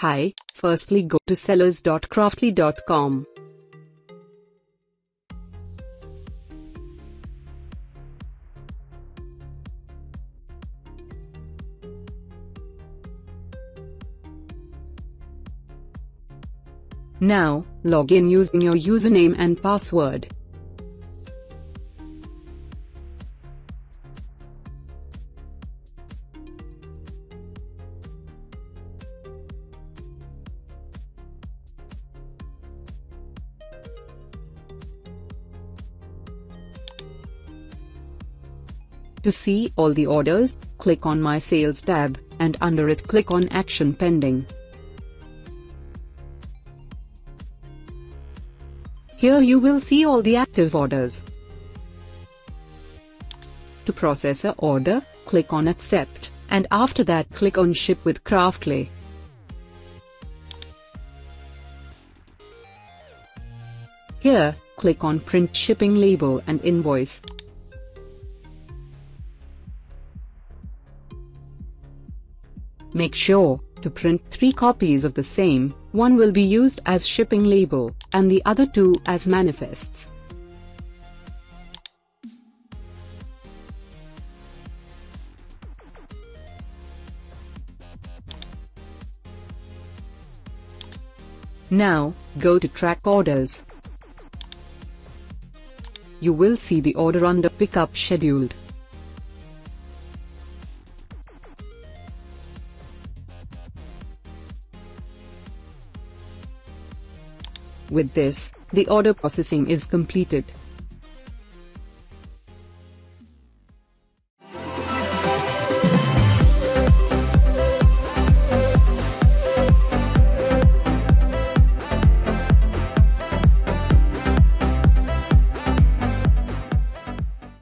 Hi, firstly go to sellers.kraftly.com. Now, log in using your username and password. To see all the orders, click on My Sales tab, and under it click on Action Pending. Here you will see all the active orders. To process a order, click on Accept, and after that click on Ship with Kraftly. Here, click on Print Shipping Label and Invoice. Make sure to print three copies of the same, one will be used as shipping label, and the other two as manifests. Now, go to track orders. You will see the order under pickup scheduled. With this, the order processing is completed.